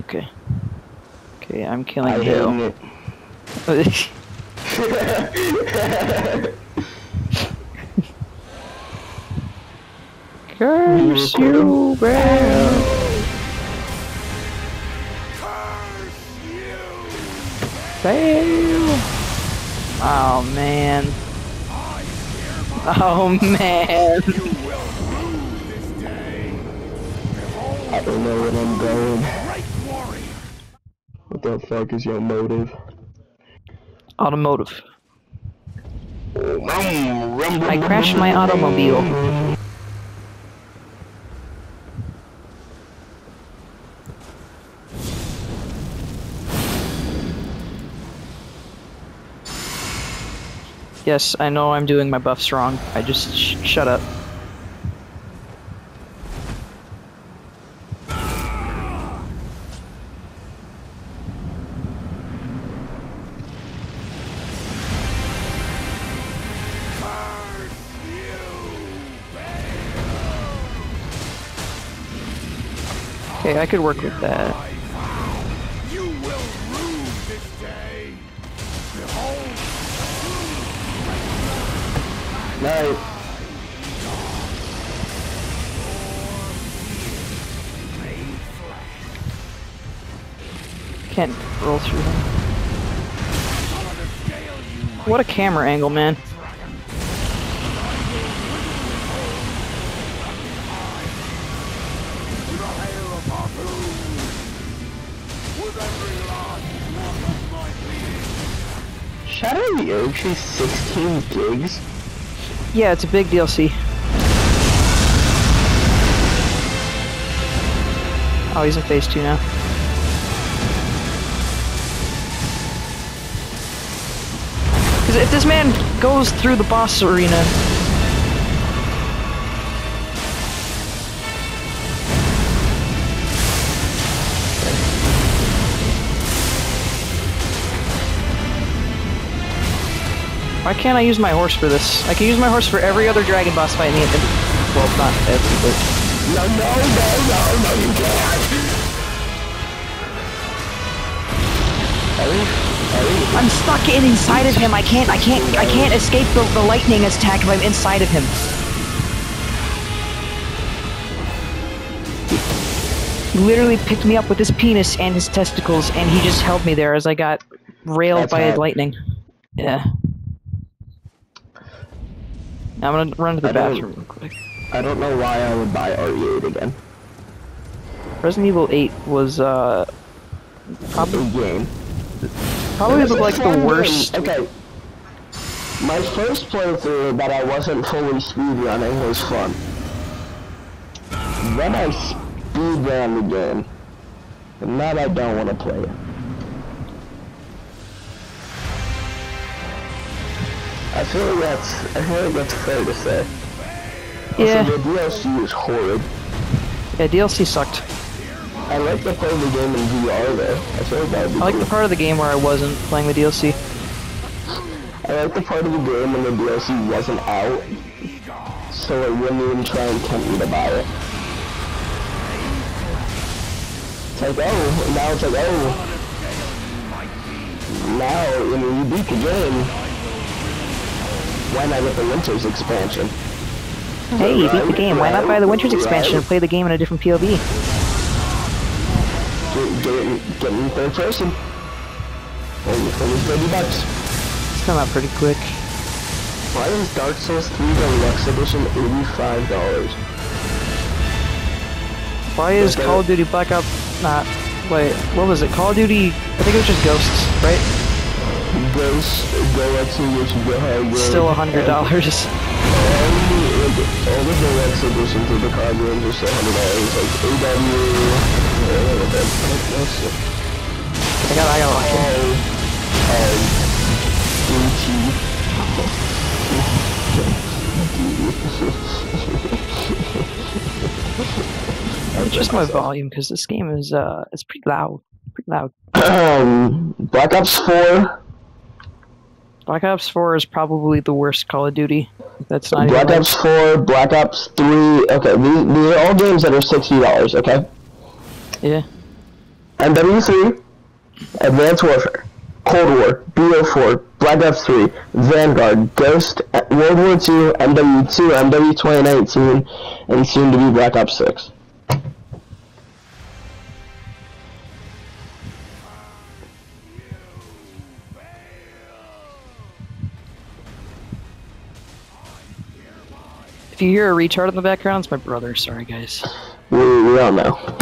Okay. Okay, I'm killing I Bill. hate it. Curse you. Fail. Oh man. Oh man. I don't know where I'm going. What the fuck is your motive? Automotive. Oh, I I crashed my automobile. Yes, I know I'm doing my buffs wrong. I just sh shut up. Okay, I could work with that. You will rue this day. Behold, Night. Can't roll through them. What a camera angle, man. Tree 16 gigs? Yeah, it's a big DLC. Oh, he's in phase two now. Because if this man goes through the boss arena, why can't I use my horse for this? I can use my horse for every other dragon boss fight in the. Well, not every, but No, no, no, no, no, you can't! Ellie? Ellie? I'm stuck in inside of him. I can't. I can't. I can't escape the, the lightning attack if I'm inside of him. He literally picked me up with his penis and his testicles, and he just held me there as I got railed That's by hot. lightning. Yeah. I'm gonna run to the I bathroom real quick. I don't know why I would buy RE8 again. Resident Evil 8 was uh probably game. probably was like the fun game. worst. Okay. My first playthrough that I wasn't fully speedrunning was fun. Then I speedran the game. And now I don't want to play it. I feel like that's I feel like that's fair to say. Yeah, Also, the DLC is horrid. yeah, DLC sucked. I like the part of the game in VR though. I feel like that would be I like cool. the part of the game where I wasn't playing the DLC. I like the part of the game when the DLC wasn't out, so it wouldn't even try and tempt me to buy it. It's like, oh, now it's like, oh, now when you beat the game, why not get the Winters expansion? Hey, you beat the game. Why not buy the Winters expansion and play the game in a different POV? Get, get, it- get in third person. Only, only 30 bucks. It's come out pretty quick. Why is Dark Souls 3 Deluxe Edition $85? Why is. Call of Duty Black Ops not? Wait, what was it? Call of Duty? I think it was just Ghosts, right? Still a hundred dollars. All the, deluxe editions of the card games are still hundred dollars. Like AW, what the heck was it? I got, I got lucky. Um, Gucci. Just my volume because this game is uh, it's pretty loud, pretty loud. Um, Black Ops 4, Black Ops 4 is probably the worst Call of Duty. That's not Black Ops 4, Black Ops 3. Okay, these, these are all games that are sixty dollars. Okay. yeah. MW3, Advanced Warfare, Cold War, BO4, Black Ops 3, Vanguard, Ghost, World War II, MW2, MW 2019, and soon to be Black Ops 6. If you hear a retard in the background, it's my brother. Sorry, guys. We, we all know.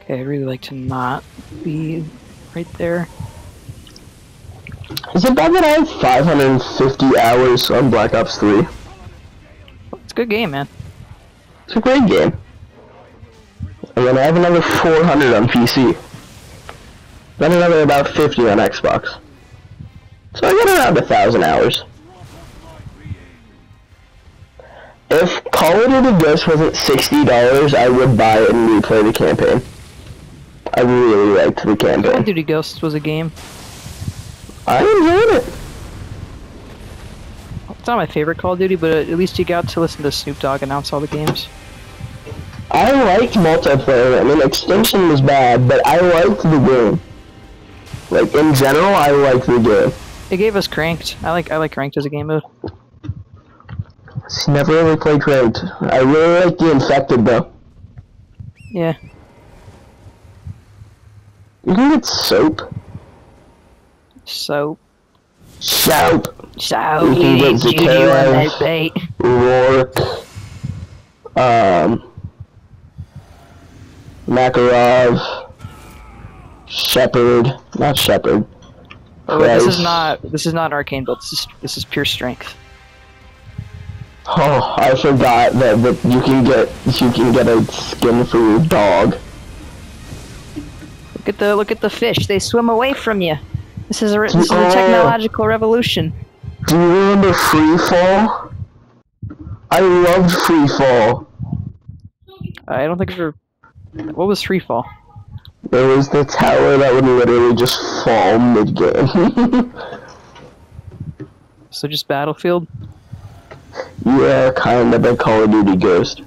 Okay, I really like to not be right there. Is it bad that I have 550 hours on Black Ops 3? It's a good game, man. It's a great game. And then I have another 400 on PC. Then another about 50 on Xbox. So I get around a thousand hours. If Call of Duty Ghost wasn't $60, I would buy it and replay the campaign. I really liked the campaign. Call of. Duty Ghosts was a game. I enjoyed it. It's not my favorite Call of Duty, but at least you got to listen to Snoop Dogg announce all the games. I liked multiplayer. I mean, Extinction was bad, but I liked the game. Like, in general, I like the game. It gave us Cranked. I like I like Cranked as a game mode. Never really played Ranked. I really like the Infected, though. Yeah. You can get Soap. Soap. Soap. so You can get Zakarian. Rourke. Um. Makarov. Shepard. Not Shepherd. Oh, wait, this is not this is not arcane build. This is this is pure strength. Oh, I forgot that, that you can get you can get a skin for your dog. Look at the look at the fish. They swim away from you. This is a this is a Oh. technological revolution. Do you remember Free Fall? I loved Free Fall. I don't think ever. What was free fall? There was the tower that would literally just fall mid game. So just battlefield. yeah, kind of a Call of Duty Ghost.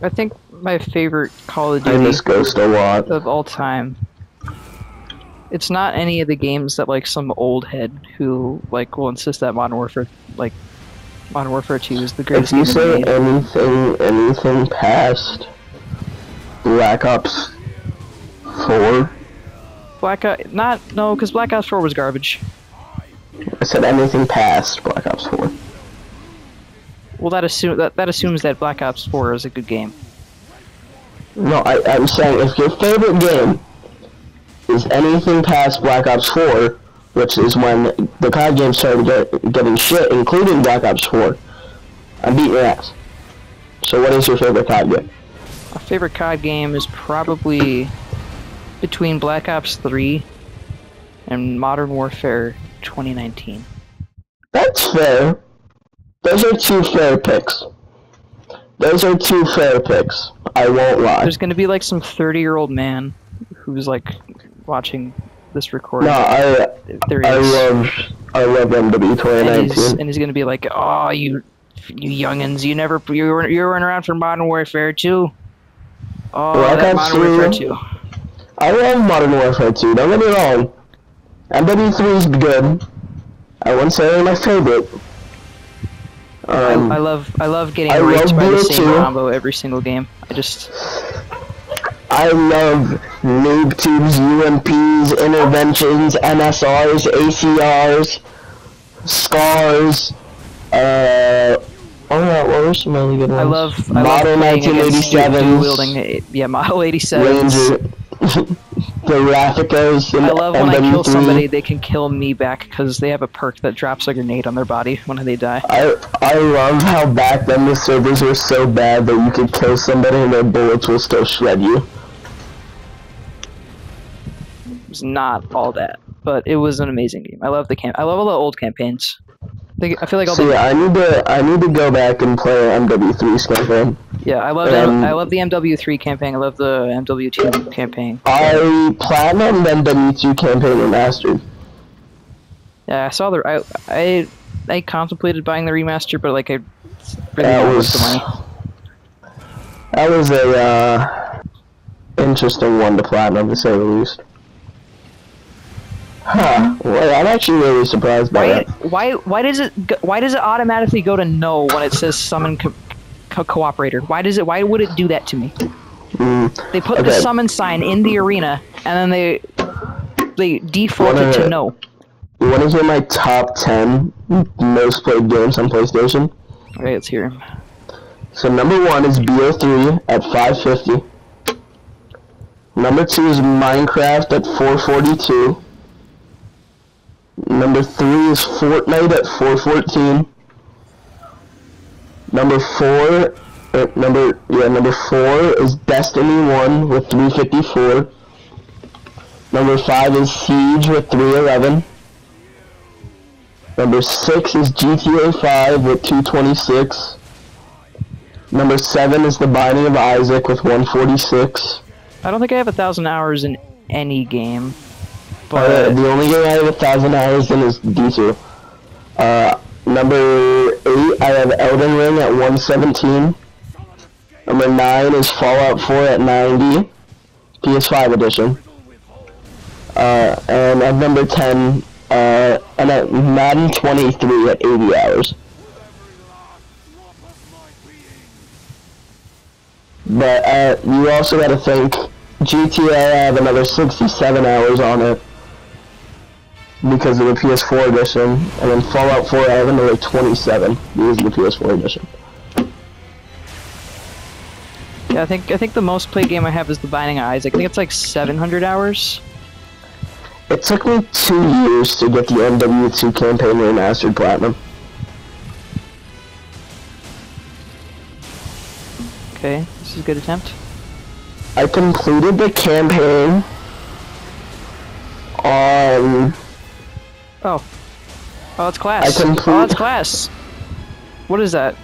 I think my favorite Call of Duty. I miss Ghost a lot. of all time. It's not any of the games that like some old head who like will insist that Modern Warfare like Modern Warfare 2 is the greatest. If you say anything, anything past Black Ops 4, Black Ops, not no, because Black Ops 4 was garbage. I said anything past Black Ops 4. Well, that assume that that assumes that Black Ops 4 is a good game. No, I, I'm saying if your favorite game is anything past Black Ops 4, which is when the COD games started get, getting shit, including Black Ops 4, I'm beating your ass. So what is your favorite COD game? Favorite COD game is probably between Black Ops 3 and Modern Warfare 2019. That's fair. Those are two fair picks. Those are two fair picks. I won't lie. There's gonna be like some 30 year old man who's like watching this recording. No, I there I is. love I love MW and he's, 2019. and he's gonna be like, "Oh, you, you youngins, you never, you were, you weren't around for Modern Warfare 2. Oh, Black that Ops Modern Warfare 2. 2. I love Modern Warfare 2. Don't get me wrong. MW3 is good. I wouldn't say they're my favorite. I, Um, I love, I love getting I love by the same combo every single game. I just, I love noob tubes, UMPs, interventions, MSRs, ACRs, scars. Uh, oh yeah, what were some really good ones? I love, I Model against 1987s. wielding, yeah, Model 87. Ranger, the Rathicos, I love when I kill somebody, they can kill me back because they have a perk that drops a grenade on their body when they die. I I love how back then the servers were so bad that you could kill somebody and their bullets will still shred you. It was not all that, but it was an amazing game. I love the camp. I love all the old campaigns. I feel like all So the yeah, I need to I need to go back and play MW3 campaign. yeah. I love um, I love the MW3 campaign. I love the MW2 campaign. I platinum then MW2 campaign remastered. Yeah, I saw the I I I contemplated buying the remaster, but like I really That was the money. that was a uh, interesting one to platinum to say the least. Huh. Well, I'm actually really surprised by Why, that. why, why does it, go- why does it automatically go to no when it says summon co- co- cooperator? Why does it, why would it do that to me? Mm, They put the summon sign in the arena, and then they, they default it to no. you want to hear my top 10 most played games on PlayStation? Alright, let's hear him. So number one is BO3 at 550. Number two is Minecraft at 442. Number three is Fortnite at 414. Number four, uh, number yeah, number four is Destiny 1 with 354. Number five is Siege with 311. Number six is GTA 5 with 226. Number seven is The Binding of Isaac with 146. I don't think I have a thousand hours in any game, but the only game I have a thousand hours in is D2. Uh, number eight, I have Elden Ring at 117. Number nine is Fallout 4 at 90, PS5 edition. Uh, and at number 10, uh, and at Madden 23 at 80 hours. But uh, you also got to think GTA. I have another 67 hours on it because of the PS4 edition, and then Fallout 4 I have another 27 because of the PS4 edition. yeah, I think I think the most played game I have is The Binding of Isaac. I think it's like 700 hours. It took me two years to get the MW2 campaign remastered platinum. Okay, this is a good attempt. I completed the campaign on Oh, oh, it's class. I complete- Oh, it's class. What is that?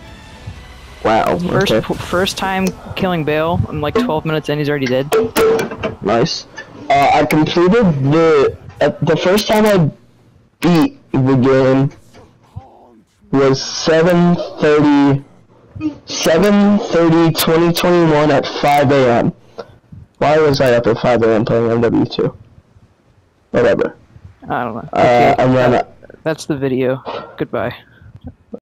wow. First, okay. first time killing Bayle. I'm like 12 minutes in, he's already dead. Nice. Uh, I completed the uh, the first time I beat the game was 7:30 7:30 2021 at 5 a.m. Why was I up at 5 a.m. playing MW2? Whatever. I don't know. Uh, Okay, and then that's the video. Goodbye.